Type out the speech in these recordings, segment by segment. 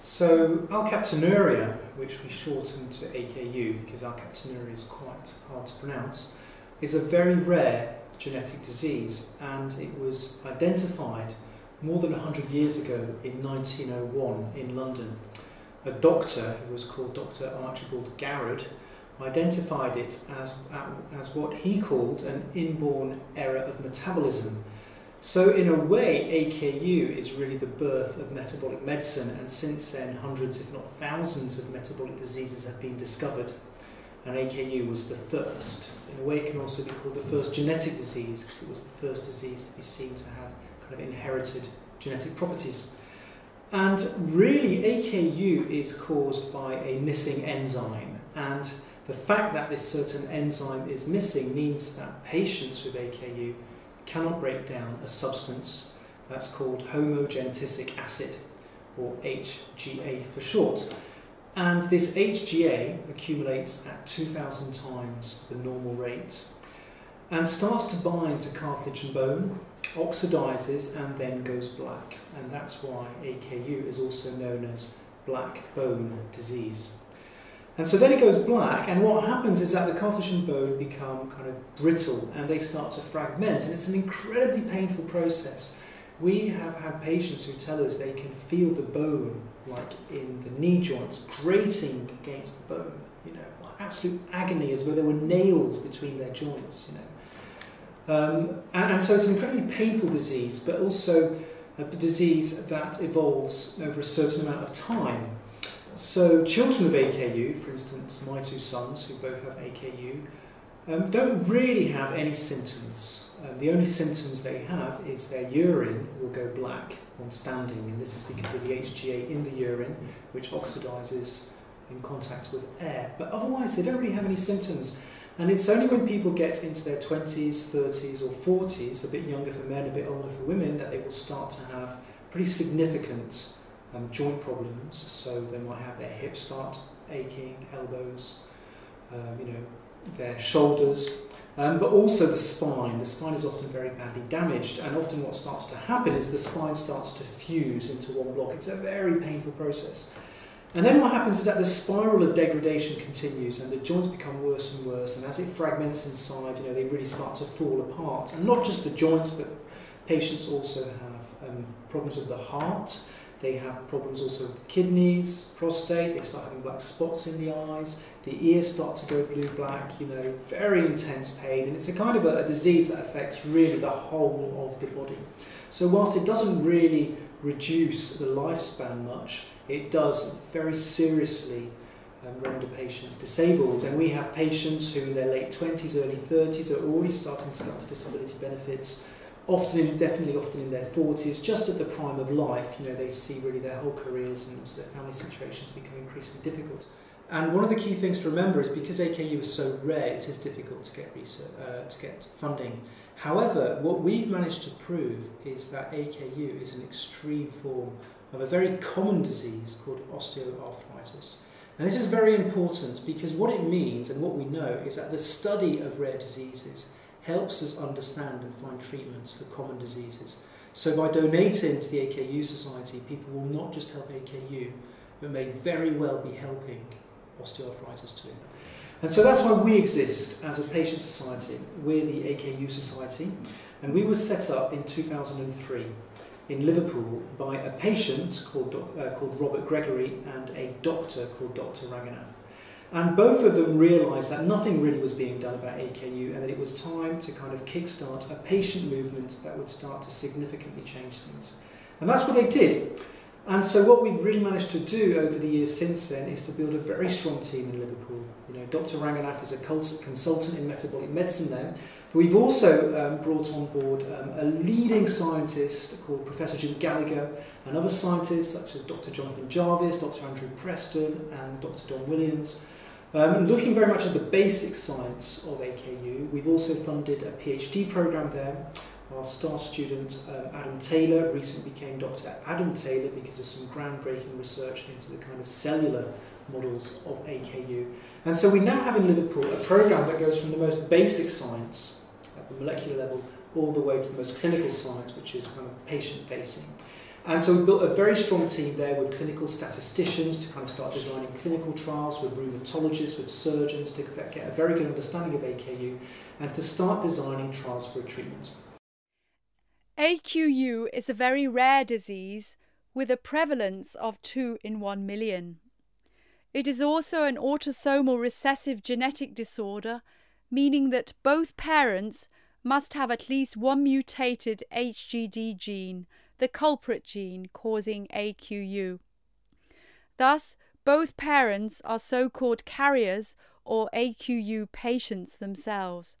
So alkaptonuria, which we shorten to AKU because alkaptonuria is quite hard to pronounce, is a very rare genetic disease and it was identified more than 100 years ago in 1901 in London. A doctor who was called Dr. Archibald Garrod identified it as, as what he called an inborn error of metabolism. So, in a way, AKU is really the birth of metabolic medicine, and since then, hundreds, if not thousands, of metabolic diseases have been discovered. And AKU was the first. In a way, it can also be called the first genetic disease because it was the first disease to be seen to have kind of inherited genetic properties. And really, AKU is caused by a missing enzyme. And the fact that this certain enzyme is missing means that patients with AKU cannot break down a substance that's called homogentisic acid, or HGA for short. And this HGA accumulates at 2,000 times the normal rate and starts to bind to cartilage and bone, oxidizes, and then goes black. And that's why AKU is also known as black bone disease. And so then it goes black, and what happens is that the cartilage and bone become kind of brittle and they start to fragment, and it's an incredibly painful process. We have had patients who tell us they can feel the bone, like in the knee joints, grating against the bone, you know, like absolute agony as though there were nails between their joints, you know. Um, and, and so it's an incredibly painful disease, but also a disease that evolves over a certain amount of time. So children of AKU, for instance, my two sons who both have AKU, um, don't really have any symptoms. Um, the only symptoms they have is their urine will go black on standing, and this is because of the HGA in the urine, which oxidizes in contact with air. But otherwise, they don't really have any symptoms. And it's only when people get into their 20s, 30s, or 40s, a bit younger for men, a bit older for women, that they will start to have pretty significant um, joint problems. So they might have their hips start aching, elbows, um, you know, their shoulders, um, but also the spine. The spine is often very badly damaged, and often what starts to happen is the spine starts to fuse into one block. It's a very painful process. And then what happens is that the spiral of degradation continues and the joints become worse and worse. And as it fragments inside, you know, they really start to fall apart. And not just the joints, but patients also have um, problems with the heart. They have problems also with the kidneys, prostate, they start having black spots in the eyes, the ears start to go blue black, you know, very intense pain. And it's a kind of a, a disease that affects really the whole of the body. So, whilst it doesn't really reduce the lifespan much, it does very seriously um, render patients disabled. And we have patients who in their late 20s, early 30s are already starting to come to disability benefits often in, definitely often in their 40s, just at the prime of life, you know, they see really their whole careers and also their family situations become increasingly difficult. And one of the key things to remember is because AKU is so rare, it is difficult to get research, uh, to get funding. However, what we've managed to prove is that AKU is an extreme form of a very common disease called osteoarthritis. And this is very important because what it means and what we know is that the study of rare diseases helps us understand and find treatments for common diseases. So by donating to the AKU Society, people will not just help AKU, but may very well be helping osteoarthritis too. And so that's why we exist as a patient society. We're the AKU Society, and we were set up in 2003 in Liverpool by a patient called, uh, called Robert Gregory and a doctor called Dr. Ranganath. And both of them realised that nothing really was being done about AKU and that it was time to kind of kickstart a patient movement that would start to significantly change things. And that's what they did. And so what we've really managed to do over the years since then is to build a very strong team in Liverpool. You know, Dr. Ranganath is a consultant in metabolic medicine there, but we've also um, brought on board um, a leading scientist called Professor Jim Gallagher and other scientists such as Dr. Jonathan Jarvis, Dr. Andrew Preston and Dr. Don Williams um, looking very much at the basic science of AKU, we've also funded a PhD program there. Our star student um, Adam Taylor recently became Dr. Adam Taylor because of some groundbreaking research into the kind of cellular models of AKU. And so we now have in Liverpool a program that goes from the most basic science at the molecular level all the way to the most clinical science, which is kind of patient facing. And so we built a very strong team there with clinical statisticians to kind of start designing clinical trials, with rheumatologists, with surgeons to get a very good understanding of AKU and to start designing trials for a treatment. AKU is a very rare disease with a prevalence of 2 in 1 million. It is also an autosomal recessive genetic disorder, meaning that both parents must have at least one mutated HGD gene, the culprit gene causing AKU. Thus, both parents are so called carriers or AKU patients themselves.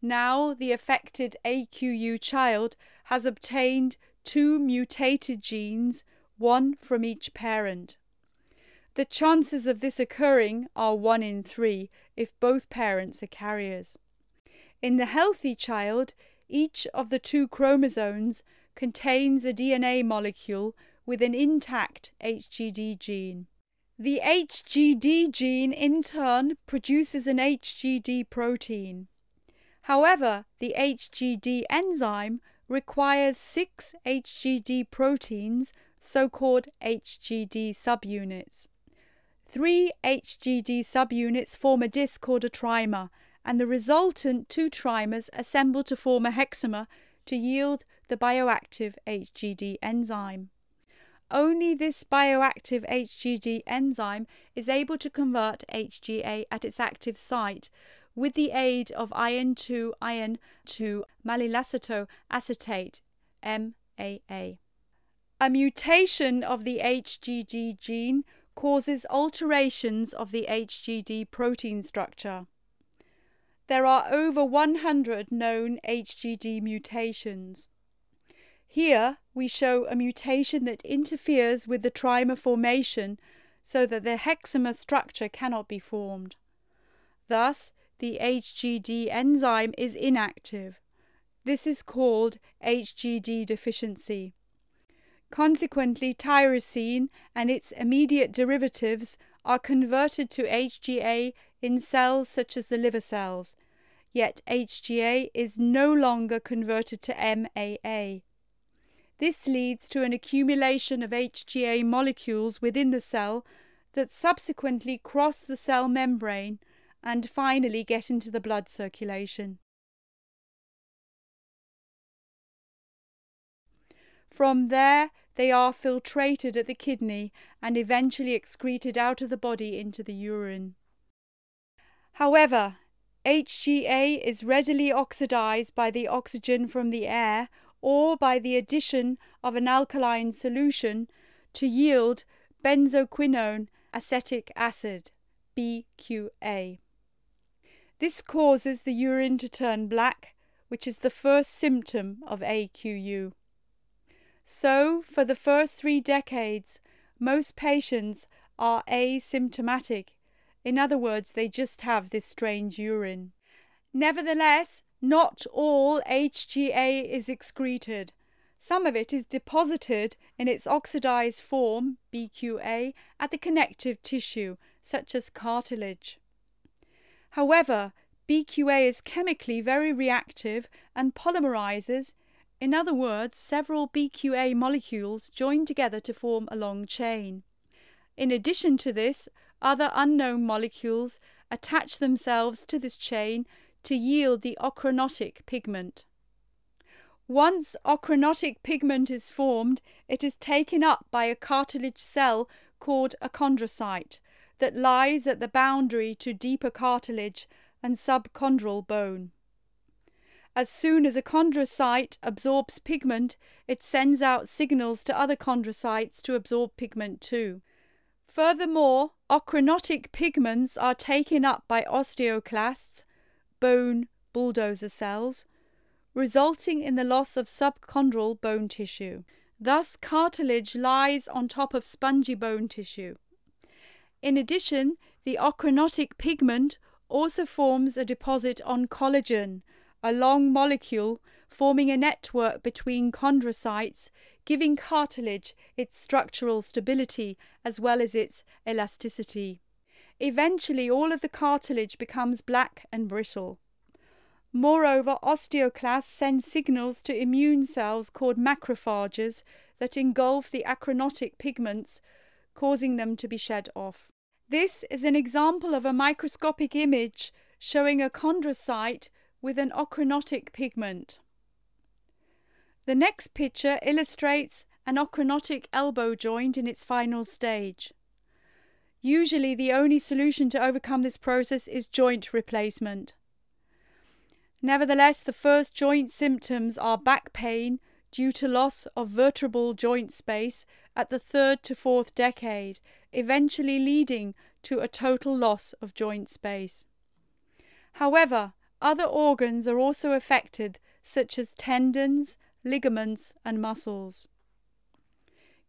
Now, the affected AKU child has obtained two mutated genes, one from each parent. The chances of this occurring are 1 in 3 if both parents are carriers. In the healthy child, each of the two chromosomes contains a DNA molecule with an intact HGD gene. The HGD gene in turn produces an HGD protein. However, the HGD enzyme requires six HGD proteins, so called HGD subunits. Three HGD subunits form a disc called a trimer, and the resultant two trimers assemble to form a hexamer to yield the bioactive HGD enzyme. Only this bioactive HGD enzyme is able to convert HGA at its active site with the aid of iron 2 iron 2 maleylacetoacetate acetate MAA. A mutation of the HGD gene causes alterations of the HGD protein structure. There are over 100 known HGD mutations. Here we show a mutation that interferes with the trimer formation so that the hexamer structure cannot be formed. Thus, the HGD enzyme is inactive. This is called HGD deficiency. Consequently, tyrosine and its immediate derivatives are converted to HGA in cells such as the liver cells, yet HGA is no longer converted to MAA. This leads to an accumulation of HGA molecules within the cell that subsequently cross the cell membrane and finally get into the blood circulation. From there, they are filtrated at the kidney and eventually excreted out of the body into the urine. However, HGA is readily oxidized by the oxygen from the air or by the addition of an alkaline solution to yield benzoquinone acetic acid, BQA. This causes the urine to turn black, which is the first symptom of AKU. So, for the first three decades, most patients are asymptomatic. In other words, they just have this strange urine. Nevertheless, not all HGA is excreted. Some of it is deposited in its oxidized form, BQA, at the connective tissue, such as cartilage. However, BQA is chemically very reactive and polymerizes in other words, several BQA molecules join together to form a long chain. In addition to this, other unknown molecules attach themselves to this chain to yield the ochronotic pigment. Once ochronotic pigment is formed, it is taken up by a cartilage cell called a chondrocyte that lies at the boundary to deeper cartilage and subchondral bone. As soon as a chondrocyte absorbs pigment, it sends out signals to other chondrocytes to absorb pigment too. Furthermore, ochronotic pigments are taken up by osteoclasts, bone bulldozer cells, resulting in the loss of subchondral bone tissue. Thus, cartilage lies on top of spongy bone tissue. In addition, the ochronotic pigment also forms a deposit on collagen, a long molecule forming a network between chondrocytes, giving cartilage its structural stability as well as its elasticity. Eventually, all of the cartilage becomes black and brittle. Moreover, osteoclasts send signals to immune cells called macrophages that engulf the ochronotic pigments, causing them to be shed off. This is an example of a microscopic image showing a chondrocyte with an ochronotic pigment. The next picture illustrates an ochronotic elbow joint in its final stage. Usually the only solution to overcome this process is joint replacement. Nevertheless, the first joint symptoms are back pain due to loss of vertebral joint space at the third to fourth decade, eventually leading to a total loss of joint space. However, other organs are also affected, such as tendons, ligaments, and muscles.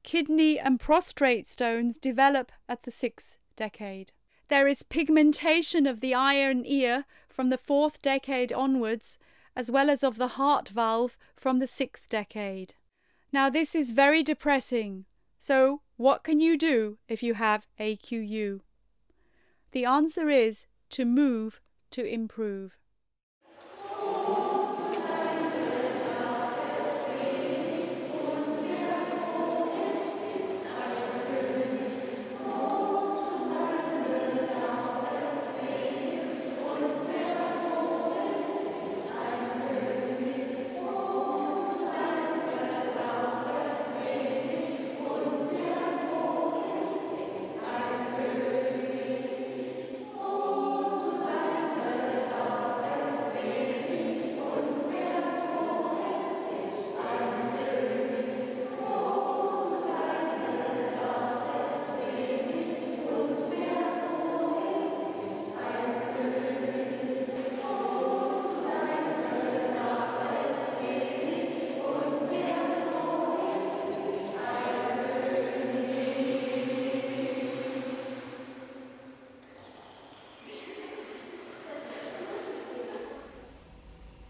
Kidney and prostrate stones develop at the sixth decade. There is pigmentation of the and ear from the fourth decade onwards, as well as of the heart valve from the sixth decade. Now, this is very depressing. So, what can you do if you have AKU? The answer is to move to improve.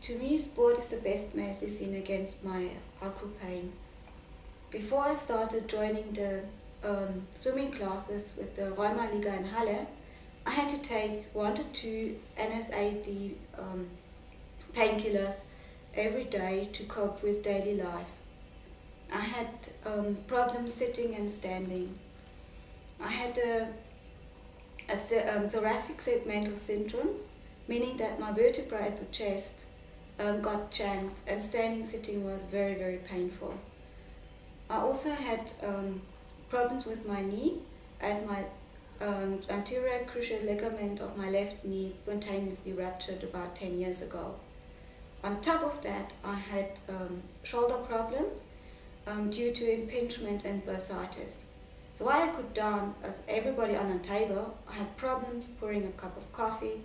To me, sport is the best medicine against my ankle pain. Before I started joining the um, swimming classes with the Rheumaliga in Halle, I had to take one to two NSAID um, painkillers every day to cope with daily life. I had um, problems sitting and standing. I had a, a um, thoracic segmental syndrome, meaning that my vertebrae at the chest um, got jammed and standing sitting was very very painful. I also had um, problems with my knee as my um, anterior cruciate ligament of my left knee spontaneously ruptured about 10 years ago. On top of that, I had um, shoulder problems um, due to impingement and bursitis. So while I could down as everybody on a table, I had problems pouring a cup of coffee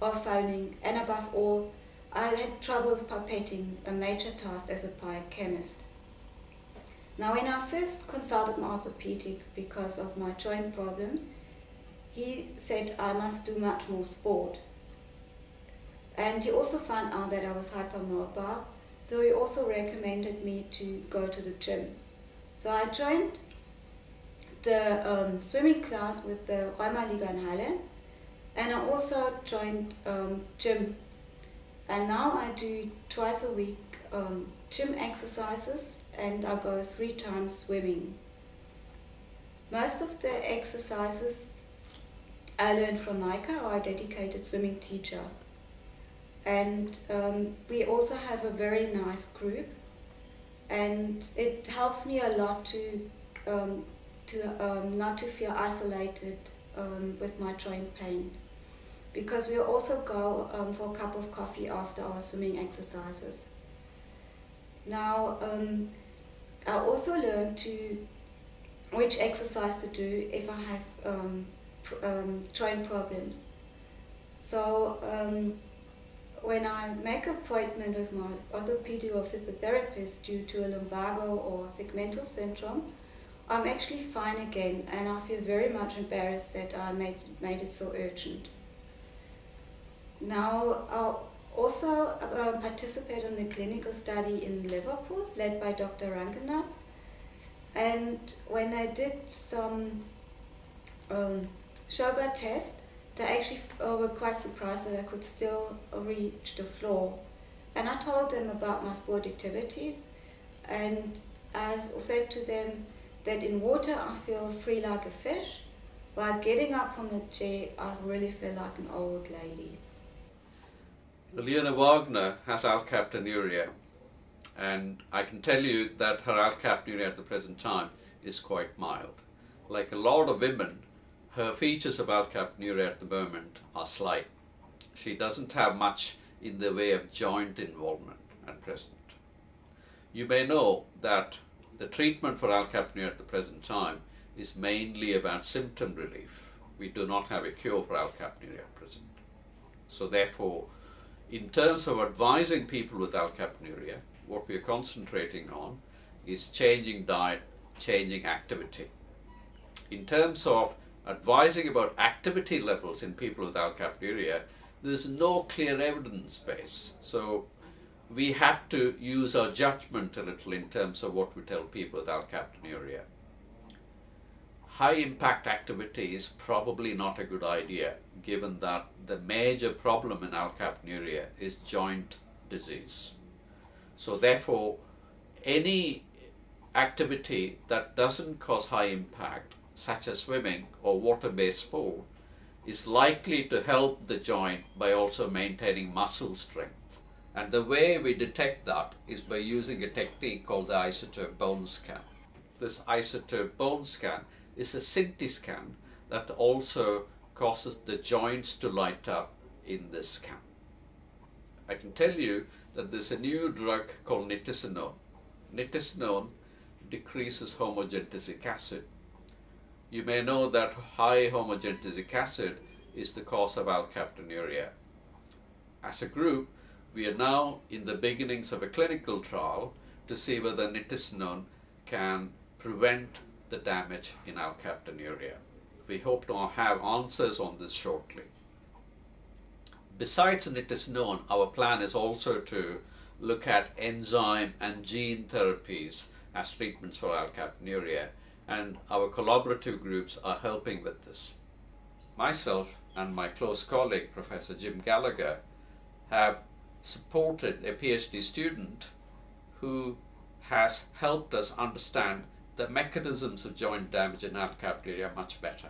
or phoning, and above all, I had troubles pipetting, a major task as a biochemist. Now, when I first consulted my orthopedic because of my joint problems, he said I must do much more sport. And he also found out that I was hypermobile, so he also recommended me to go to the gym. So I joined the um, swimming class with the Rheumaliga in Halle, and I also joined um, gym and now I do twice a week um, gym exercises and I go three times swimming. Most of the exercises I learned from Micah, our dedicated swimming teacher. And um, we also have a very nice group and it helps me a lot to, um, to um, not to feel isolated um, with my joint pain because we also go um, for a cup of coffee after our swimming exercises. Now, um, I also learned to which exercise to do if I have um, pr- um, joint problems. So um, when I make appointment with my orthopedic or physiotherapist due to a lumbago or segmental syndrome, I'm actually fine again and I feel very much embarrassed that I made, made it so urgent. Now, I also uh, participated in the clinical study in Liverpool led by Dr. Ranganath. And when I did some um, Schober tests, they actually uh, were quite surprised that I could still reach the floor. And I told them about my sport activities, and I said to them that in water I feel free like a fish, while getting up from the chair I really feel like an old lady. Leona Wagner has alkaptonuria, and I can tell you that her alkaptonuria at the present time is quite mild. Like a lot of women, her features of alkaptonuria at the moment are slight. She doesn't have much in the way of joint involvement at present. You may know that the treatment for alkaptonuria at the present time is mainly about symptom relief. We do not have a cure for alkaptonuria at present. So therefore, in terms of advising people with alkaptonuria, what we are concentrating on is changing diet, changing activity. In terms of advising about activity levels in people with alkaptonuria, there's no clear evidence base. So we have to use our judgment a little in terms of what we tell people with alkaptonuria. High impact activity is probably not a good idea given that the major problem in alkaptonuria is joint disease. So therefore, any activity that doesn't cause high impact, such as swimming or water-based sport, is likely to help the joint by also maintaining muscle strength. And the way we detect that is by using a technique called the isotope bone scan. This isotope bone scan is a CT scan that also causes the joints to light up in the scan. I can tell you that there's a new drug called nitisinone. Nitisinone decreases homogentisic acid. You may know that high homogentisic acid is the cause of alkaptonuria. As a group, we are now in the beginnings of a clinical trial to see whether nitisinone can prevent the damage in alkaptonuria. We hope to have answers on this shortly. Besides and it is known, our plan is also to look at enzyme and gene therapies as treatments for alkaptonuria, and our collaborative groups are helping with this. Myself and my close colleague, Professor Jim Gallagher, have supported a PhD student who has helped us understand the mechanisms of joint damage in alkaptonuria much better.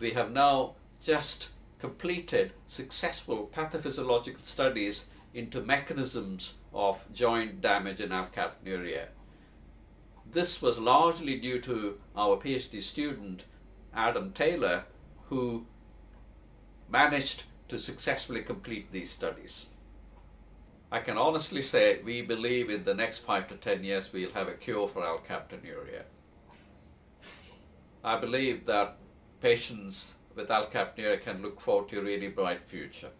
We have now just completed successful pathophysiological studies into mechanisms of joint damage in alkaptonuria. This was largely due to our PhD student Adam Taylor who managed to successfully complete these studies. I can honestly say we believe in the next five to ten years we'll have a cure for alkaptonuria. I believe that patients with alkaptonuria can look forward to a really bright future.